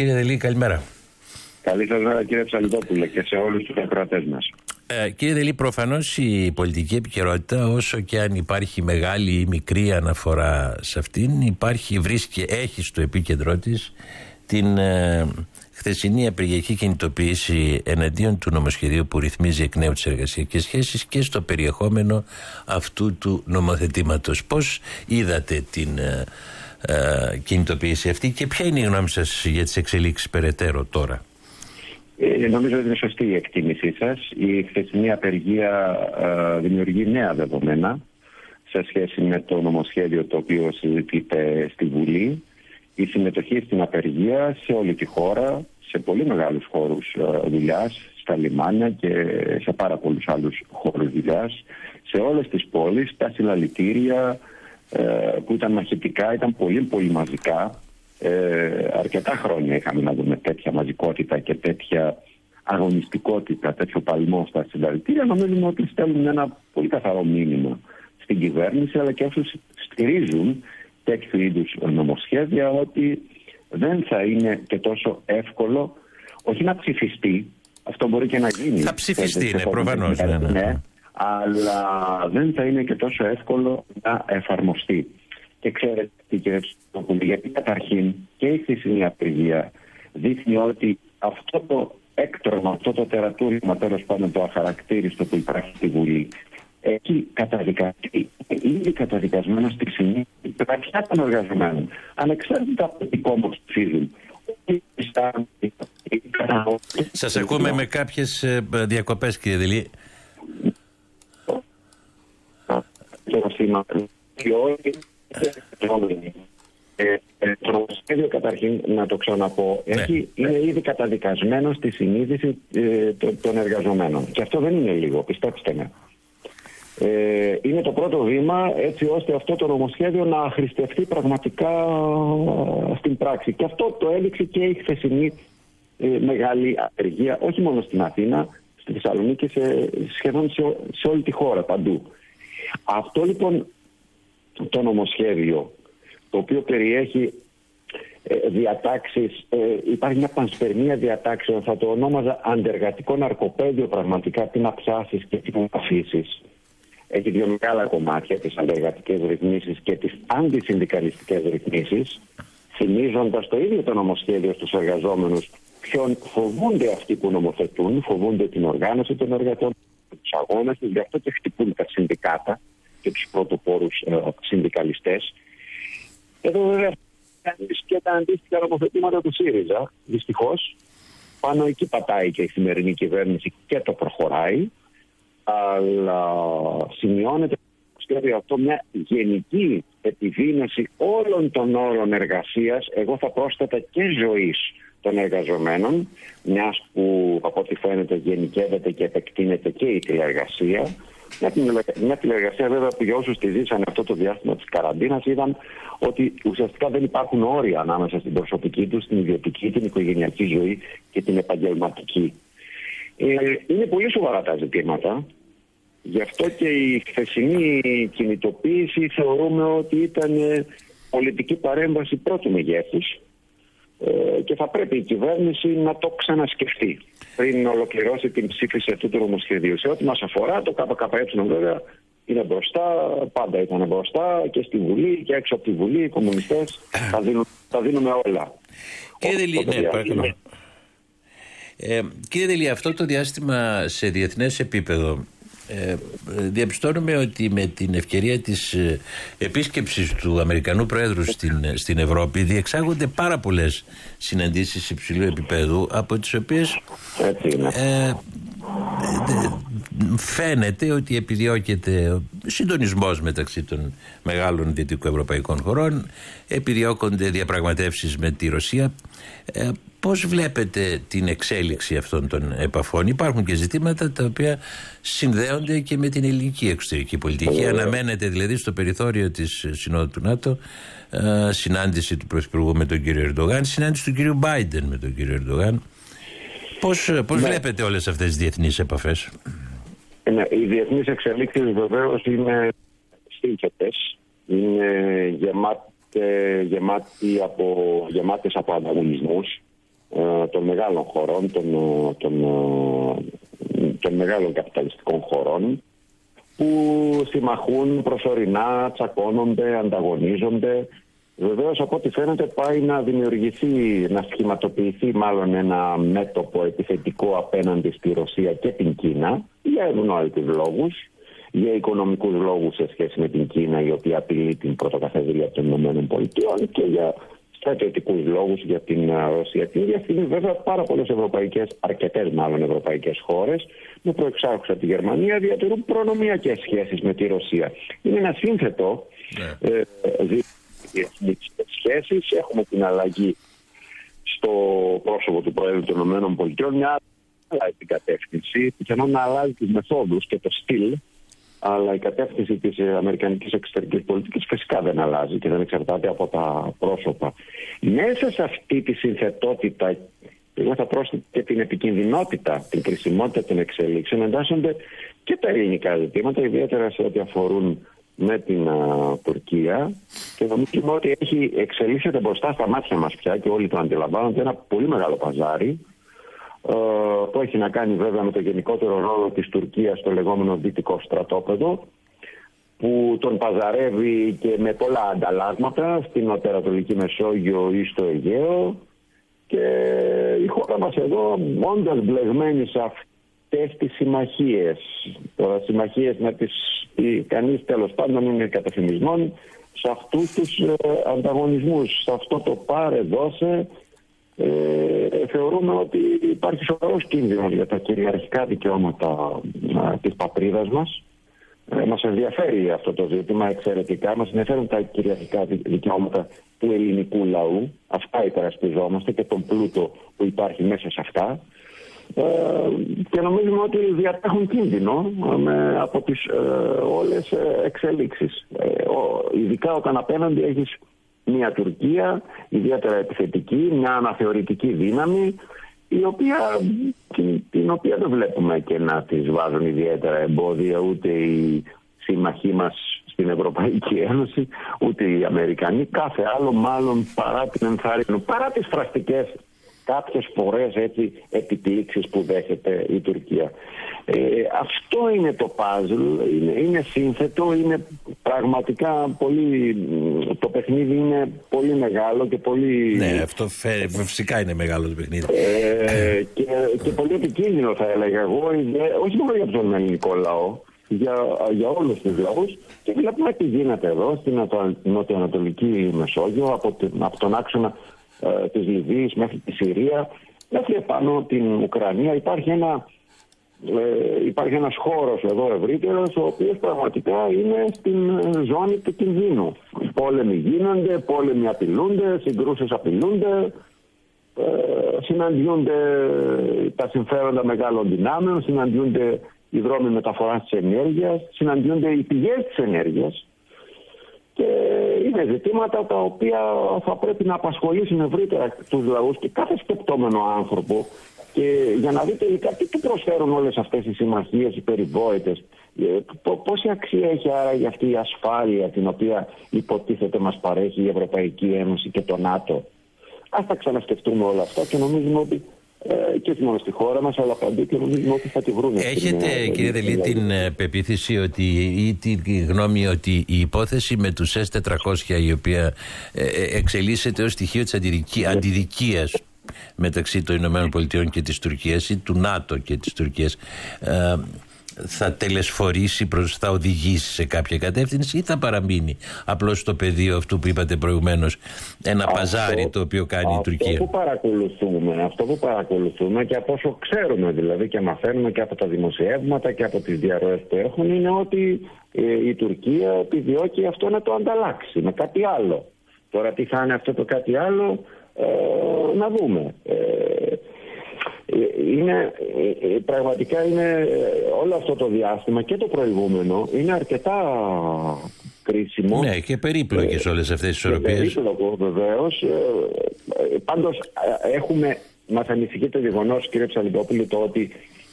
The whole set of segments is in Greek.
Κύριε Δελή, καλημέρα. Καλή σας μέρα κύριε Ψαλιδόπουλε και σε όλους τους ακροατές μας. Ε, κύριε Δελή, προφανώς η πολιτική επικαιρότητα όσο και αν υπάρχει μεγάλη ή μικρή αναφορά σε αυτήν υπάρχει, βρίσκει, έχει στο επίκεντρό της την ε, χθεσινή απεργιακή κινητοποίηση εναντίον του νομοσχεδίου που ρυθμίζει εκ νέου τις εργασιακές σχέσεις και στο περιεχόμενο αυτού του νομοθετήματος. Πώς είδατε την ε, ε, κινητοποίηση αυτή και ποια είναι η γνώμη σας για τις εξελίξεις περαιτέρω τώρα; Ε, νομίζω ότι είναι σωστή η εκτίμησή σας. Η χθεσινή απεργία ε, δημιουργεί νέα δεδομένα σε σχέση με το νομοσχέδιο το οποίο συζητείται στη Βουλή. Η συμμετοχή στην απεργία σε όλη τη χώρα, σε πολύ μεγάλους χώρους ε, δουλειάς, στα λιμάνια και σε πάρα πολλούς άλλους χώρους δουλειάς, σε όλες τις πόλεις, τα συλλαλητήρια ε, που ήταν μαχητικά, ήταν πολύ πολύ μαζικά ε, αρκετά χρόνια είχαμε να δούμε τέτοια μαζικότητα και τέτοια αγωνιστικότητα, τέτοιο παλμό στα συνταρρυτήρια. Νομίζουμε ότι στέλνουν ένα πολύ καθαρό μήνυμα στην κυβέρνηση αλλά και όσους στηρίζουν τέτοιου είδους νομοσχέδια ότι δεν θα είναι και τόσο εύκολο όχι να ψηφιστεί, αυτό μπορεί και να γίνει. Θα ψηφιστεί, είναι προφανώς. Ναι, ναι, ναι, ναι. Αλλά δεν θα είναι και τόσο εύκολο να εφαρμοστεί. Και ξέρετε, κύριε Ψηφιακούλη, γιατί καταρχήν και η χθεσινή απεργία δείχνει ότι αυτό το έκτρωμα, αυτό το τερατούργημα τέλος πάντων το αχαρακτήριστο που υπάρχει στη Βουλή, έχει καταδικαστεί, ήδη καταδικασμένο στη συνήθεια των εργαζομένων, ανεξάρτητα από τι κόμμα ψηφίζουν. Σας ακούμε με κάποιες διακοπές, κύριε Δελή. Και όλοι ε, ε, το νομοσχέδιο καταρχήν, να το ξαναπώ, ναι. έχει, είναι ήδη καταδικασμένο στη συνείδηση ε, των εργαζομένων. Και αυτό δεν είναι λίγο, πιστέψτε με. Ε, είναι το πρώτο βήμα έτσι ώστε αυτό το νομοσχέδιο να χρηστευτεί πραγματικά στην πράξη. Και αυτό το έδειξε και η χθεσινή ε, μεγάλη απεργία, όχι μόνο στην Αθήνα, στη Θεσσαλονίκη, σε, σχεδόν σε, σε όλη τη χώρα, παντού. Αυτό λοιπόν το νομοσχέδιο το οποίο περιέχει ε, διατάξεις, ε, υπάρχει μια πανσπερμία διατάξεων, θα το ονόμαζα αντεργατικό ναρκοπαίδιο πραγματικά, τι να ψάσεις και τι να αφήσεις. Έχει δύο μεγάλα κομμάτια, τις αντεργατικές ρυθμίσεις και τις αντισυνδικαλιστικές ρυθμίσεις, θυμίζοντας το ίδιο το νομοσχέδιο στους εργαζόμενους ποιον φοβούνται αυτοί που νομοθετούν, φοβούνται την οργάνωση των εργατών, τους αγώνες τους, γι' αυτό και χτυπούν τα συνδικάτα και τους πρωτοπόρους ε, συνδικαλιστές. Εδώ βέβαια και τα αντίστοιχα νομοθετήματα του ΣΥΡΙΖΑ, δυστυχώς. Πάνω εκεί πατάει και η σημερινή κυβέρνηση και το προχωράει. Αλλά σημειώνεται σχέδιο αυτό μια γενική επιδείνωση όλων των όρων εργασίας, εγώ θα πρόσθετα και ζωής των εργαζομένων, μιας που από ό,τι φαίνεται γενικεύεται και επεκτείνεται και η τηλεργασία. Μια τηλεργασία βέβαια που για όσους τη ζήσανε αυτό το διάστημα της καραντίνας είδαν ότι ουσιαστικά δεν υπάρχουν όρια ανάμεσα στην προσωπική τους, στην ιδιωτική, την οικογενειακή ζωή και την επαγγελματική. Ε, είναι πολύ σοβαρά τα ζητήματα. Γι' αυτό και η χθεσινή κινητοποίηση θεωρούμε ότι ήταν πολιτική παρέμβαση πρώτου μεγέθους ε, και θα πρέπει η κυβέρνηση να το ξανασκεφτεί πριν ολοκληρώσει την ψήφιση αυτού του νομοσχεδίου. Σε ό,τι μας αφορά, το ΚΚΕ βέβαια είναι μπροστά, πάντα ήταν μπροστά και στη Βουλή και έξω από τη Βουλή. Οι κομμουνιστές τα, δίνουν, τα δίνουμε όλα. Κύριε Δελή, ναι, Ε, κύριε Δελή, αυτό το διάστημα σε διεθνές επίπεδο ε, διαπιστώνουμε ότι με την ευκαιρία της ε, επίσκεψης του Αμερικανού Πρόεδρου στην, στην Ευρώπη διεξάγονται πάρα πολλές συναντήσεις υψηλού επίπεδου από τις οποίες ε, φαίνεται ότι επιδιώκεται συντονισμός μεταξύ των μεγάλων δυτικοευρωπαϊκών χωρών. Επιδιώκονται διαπραγματεύσεις με τη Ρωσία. Ε, πώς βλέπετε την εξέλιξη αυτών των επαφών; Υπάρχουν και ζητήματα τα οποία συνδέονται και με την ελληνική εξωτερική πολιτική. Αναμένεται δηλαδή στο περιθώριο της Συνόδου του ΝΑΤΟ ε, συνάντηση του Πρωθυπουργού με τον κύριο Ερντογάν συνάντηση του κύριου Μπάιντεν με τον κύριο Ερντογάν. Πώς, πώς ναι. βλέπετε όλες αυτές τις διεθνείς επαφές; Ναι, Οι διεθνείς εξελίξεις βεβαίως είναι σύνθετες είναι γεμάτε, γεμάτε από, γεμάτες από ανταγωνισμούς των μεγάλων χωρών, των, των, των μεγάλων καπιταλιστικών χωρών που συμμαχούν προσωρινά, τσακώνονται, ανταγωνίζονται. Βεβαίως, από ό,τι φαίνεται, πάει να δημιουργηθεί, να σχηματοποιηθεί μάλλον ένα μέτωπο επιθετικό απέναντι στη Ρωσία και την Κίνα για ευνόητους λόγους για οικονομικούς λόγους σε σχέση με την Κίνα η οποία απειλεί την πρωτοκαθεδρία των ΗΠΑ και για στρατιωτικούς λόγους για την ε, Ρωσία. Την ίδια στιγμή βέβαια πάρα πολλές ευρωπαϊκές, αρκετές μάλλον ευρωπαϊκές χώρες με προεξάρχουσα τη Γερμανία διατηρούν προνομιακές σχέσεις με τη Ρωσία. Είναι ένα σύνθετο ναι. ε, σχέσεις. Έχουμε την αλλαγή στο πρόσωπο του Προέδρου των ΗΠΑ, μια άλλη την κατεύθυνση, πιθανόν να αλλάζει τις μεθόδους και το στυλ αλλά η κατεύθυνση της αμερικανικής εξωτερικής πολιτικής φυσικά δεν αλλάζει και δεν εξαρτάται από τα πρόσωπα. Μέσα σε αυτή τη συνθετότητα εγώ θα πρόσθετα και την επικινδυνότητα, την κρισιμότητα των εξελίξεων εντάσσονται και τα ελληνικά ζητήματα, ιδιαίτερα σε ό,τι αφορούν με την Τουρκία και νομίζουμε ότι έχει εξελίσσεται μπροστά στα μάτια μας πια και όλοι το αντιλαμβάνονται ένα πολύ μεγάλο παζάρι ε, που έχει να κάνει βέβαια με το γενικότερο ρόλο της Τουρκίας στο λεγόμενο δυτικό στρατόπεδο που τον παζαρεύει και με πολλά ανταλλάγματα στην Νοτιοανατολική Μεσόγειο ή στο Αιγαίο. Και η χώρα μας εδώ όντας μπλεγμένη σε αυτές τις συμμαχίες. Τώρα συμμαχίες με τις κανείς τέλος πάντων είναι καταφημισμών σε αυτούς τους ε, ανταγωνισμούς. Σε αυτό το πάρε δώσε ε, θεωρούμε ότι υπάρχει σοβαρός κίνδυνος για τα κυριαρχικά δικαιώματα ε, της πατρίδας μας. Ε, μας ενδιαφέρει αυτό το ζήτημα εξαιρετικά. Μας ενδιαφέρουν τα κυριαρχικά δικαιώματα του ελληνικού λαού. Αυτά υπερασπιζόμαστε και τον πλούτο που υπάρχει μέσα σε αυτά. Ε, και νομίζουμε ότι διατέχουν κίνδυνο με, από τις ε, όλες εξελίξεις. ειδικά όταν απέναντι έχεις μια Τουρκία ιδιαίτερα επιθετική, μια αναθεωρητική δύναμη η οποία, την, την οποία δεν βλέπουμε και να της βάζουν ιδιαίτερα εμπόδια ούτε οι σύμμαχοί μας στην Ευρωπαϊκή Ένωση ούτε οι Αμερικανοί κάθε άλλο μάλλον παρά την ενθάρρυνση παρά τις φραστικές κάποιες φορές έτσι επιπλήξεις που δέχεται η Τουρκία. Ε, αυτό είναι το παζλ, είναι, είναι σύνθετο, είναι πραγματικά πολύ, το παιχνίδι είναι πολύ μεγάλο και πολύ... Ναι, αυτό φυσικά είναι μεγάλο το παιχνίδι. Ε, και, και πολύ επικίνδυνο θα έλεγα εγώ, όχι μόνο για τον ελληνικό λαό, για, για όλους τους λαούς και βλέπουμε τι γίνεται εδώ στην νοτιοανατολική Μεσόγειο από, από τον άξονα ε, της Λιβύης μέχρι τη Συρία μέχρι επάνω την Ουκρανία υπάρχει ένα ε, υπάρχει ένας χώρος εδώ ευρύτερος ο οποίος πραγματικά είναι στην ζώνη του κινδύνου. Πόλεμοι γίνονται, πόλεμοι απειλούνται, συγκρούσεις απειλούνται, ε, συναντιούνται τα συμφέροντα μεγάλων δυνάμεων, συναντιούνται οι δρόμοι μεταφοράς της ενέργειας, συναντιούνται οι πηγές της ενέργειας και είναι ζητήματα τα οποία θα πρέπει να απασχολήσουν ευρύτερα τους λαούς και κάθε σκεπτόμενο άνθρωπο και για να δείτε τελικά τι του προσφέρουν όλες αυτές οι συμμαχίες, οι περιβόητες. Ε, πόση αξία έχει άρα για αυτή η ασφάλεια την οποία υποτίθεται μας παρέχει η Ευρωπαϊκή Ένωση και το ΝΑΤΟ. Ας τα ξανασκεφτούμε όλα αυτά και νομίζουμε ότι ε, και όχι μόνο στη χώρα μας αλλά παντού και νομίζουμε ότι θα τη βρούμε. Έχετε κύριε Δελή την ε, πεποίθηση ότι ή την γνώμη ότι η υπόθεση με τους S400 η οποία εξελίσσεται ως στοιχείο της αντιδικίας μεταξύ των Ηνωμένων Πολιτειών και της Τουρκίας ή του ΝΑΤΟ και της Τουρκίας ε, θα τελεσφορήσει προς, θα οδηγήσει σε κάποια κατεύθυνση ή θα παραμείνει απλώς στο πεδίο αυτού που είπατε προηγουμένως ένα αυτό, παζάρι το οποίο κάνει η Τουρκία; Αυτό που παρακολουθούμε, αυτό που παρακολουθούμε και από όσο ξέρουμε δηλαδή και μαθαίνουμε και από τα δημοσιεύματα και από τις διαρροές που έχουν είναι ότι ε, η Τουρκία επιδιώκει αυτό να το ανταλλάξει με κάτι άλλο. Τώρα τι θα είναι αυτό το κάτι άλλο ε, να δούμε. Ε, είναι, ε, πραγματικά είναι όλο αυτό το διάστημα και το προηγούμενο είναι αρκετά κρίσιμο. Ναι, και περίπλοκες όλες αυτές τις οροπίες. Περίπλοκο βεβαίως. Πάντως έχουμε, μας ανησυχεί το γεγονός κύριε Ψαλιμπόπουλη το ότι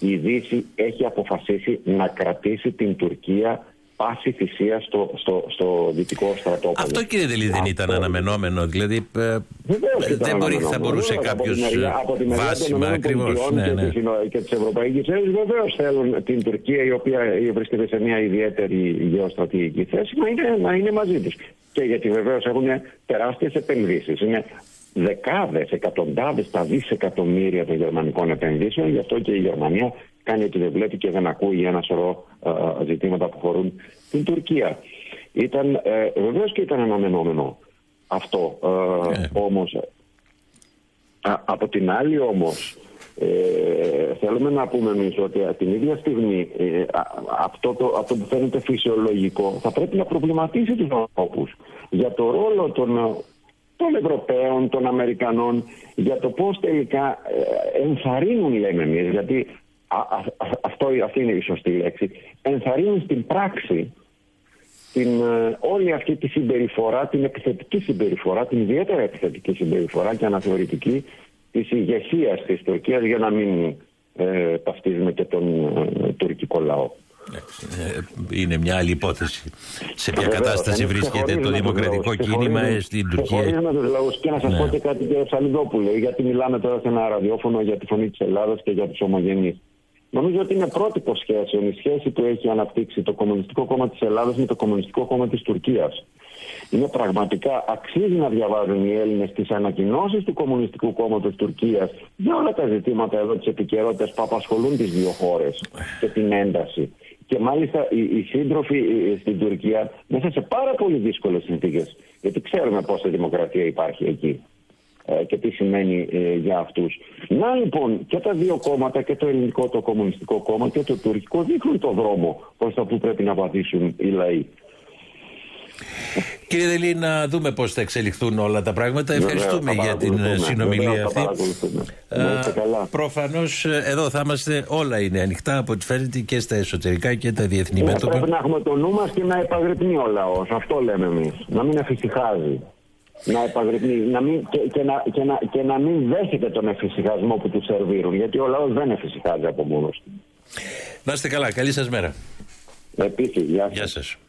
η Δύση έχει αποφασίσει να κρατήσει την Τουρκία πάση θυσία στο, στο, στο δυτικό στρατόπεδο. Αυτό κύριε Δελή δεν ήταν αναμενόμενο. Δηλαδή ε, δεν μπορεί, θα μπορούσε κάποιος βάσιμα ακριβώς. Ναι, ναι. Και της Ευρωπαϊκής Ένωσης βεβαίως θέλουν την Τουρκία η οποία βρίσκεται σε μια ιδιαίτερη γεωστρατηγική θέση να είναι, να είναι μαζί τους. Και γιατί βεβαίως έχουν τεράστιες επενδύσεις. Είναι δεκάδες, εκατοντάδες τα δισεκατομμύρια των γερμανικών επενδύσεων. Γι' αυτό και η Γερμανία κάνει ότι δεν βλέπει και δεν ακούει ένα σωρό ζητήματα που χωρούν την Τουρκία. Ήταν, ε, Βεβαίως και ήταν αναμενόμενο αυτό. Ε, ε. Όμως, από την άλλη όμως, ε, θέλουμε να πούμε εμείς ότι την ίδια στιγμή ε, αυτό, το, αυτό που φαίνεται φυσιολογικό θα πρέπει να προβληματίσει τους ανθρώπους για το ρόλο των, των Ευρωπαίων, των Αμερικανών για το πώς τελικά ενθαρρύνουν λέμε εμείς γιατί αυτό, αυτή είναι η σωστή λέξη, ενθαρρύνουν στην πράξη την, ε, όλη αυτή τη συμπεριφορά, την επιθετική συμπεριφορά, την ιδιαίτερα επιθετική συμπεριφορά και αναθεωρητική της ηγεσίας της Τουρκίας για να μην ε, ταυτίζουμε και τον ε, τουρκικό λαό. Ε, είναι μια άλλη υπόθεση. Σε ποια κατάσταση βρίσκεται το δημοκρατικό κίνημα στην Τουρκία; Χωρίς με τους λαούς. Και να σας ναι. πω και κάτι κύριε Σαλιδόπουλο, γιατί μιλάμε τώρα σε ένα ραδιόφωνο για τη φωνή της Ελλάδας και για τους ομογενείς. Νομίζω ότι είναι πρότυπο σχέσεων η σχέση που έχει αναπτύξει το Κομμουνιστικό Κόμμα της Ελλάδας με το Κομμουνιστικό Κόμμα της Τουρκίας. Είναι πραγματικά αξίζει να διαβάζουν οι Έλληνες τις ανακοινώσεις του Κομμουνιστικού Κόμματος Τουρκίας για όλα τα ζητήματα εδώ της επικαιρότητας που απασχολούν τις δύο χώρες και την ένταση. Και μάλιστα οι, οι σύντροφοι ε, ε, στην Τουρκία μέσα σε πάρα πολύ δύσκολες συνθήκες. Γιατί ξέρουμε πόσα δημοκρατία υπάρχει εκεί. Ε, και τι σημαίνει ε, για αυτούς. Να λοιπόν και τα δύο κόμματα και το ελληνικό το κομμουνιστικό κόμμα και το τουρκικό δείχνουν το δρόμο προς τα που πρέπει να βαθίσουν οι λαοί. Κύριε Δελή, να δούμε πώς θα εξελιχθούν όλα τα πράγματα. Ευχαριστούμε για την συνομιλία αυτή. Προφανώς εδώ θα είμαστε, όλα είναι ανοιχτά από ό,τι φαίνεται και στα εσωτερικά και τα διεθνή μέτωπα. Πρέπει να έχουμε το νου μας και να επαγρυπνεί ο λαός. Αυτό λέμε εμείς. Να μην εφησυχάζει να επαγρυπνεί να μην, και, και, να, και, να, και να μην δέχεται τον εφησυχασμό που του σερβίρουν. Γιατί ο λαός δεν εφησυχάζει από μόνος του. Να είστε καλά. Καλή σας μέρα. Επίσης, γεια σας. Γεια σας.